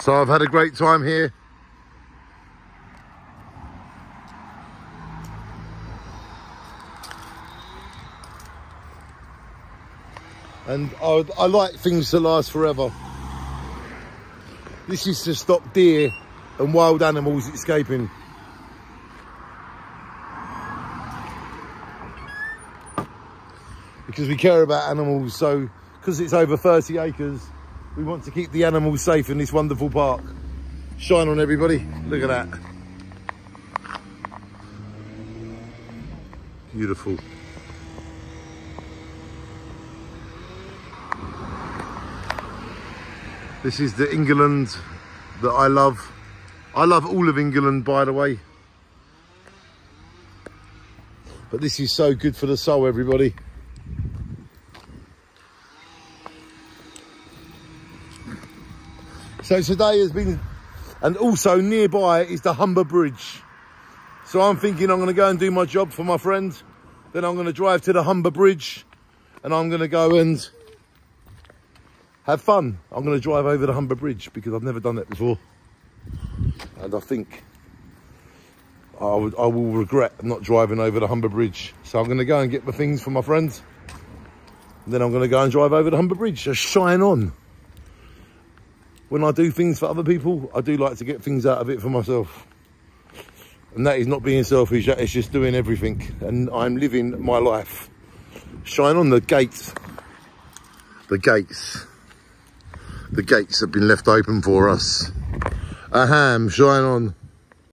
So I've had a great time here. And I, I like things to last forever. This is to stop deer and wild animals escaping. Because we care about animals, so because it's over 30 acres, we want to keep the animals safe in this wonderful park. Shine on everybody, look at that. Beautiful. This is the England that I love. I love all of England, by the way. But this is so good for the soul, everybody. So today has been, and also nearby is the Humber Bridge. So I'm thinking I'm going to go and do my job for my friend. Then I'm going to drive to the Humber Bridge and I'm going to go and have fun. I'm going to drive over the Humber Bridge because I've never done that before. And I think I, would, I will regret not driving over the Humber Bridge. So I'm going to go and get the things for my friends. And then I'm going to go and drive over the Humber Bridge. Just shine on. When I do things for other people, I do like to get things out of it for myself. And that is not being selfish, that is just doing everything. And I'm living my life. Shine on the gates. The gates. The gates have been left open for us. A ham, shine on.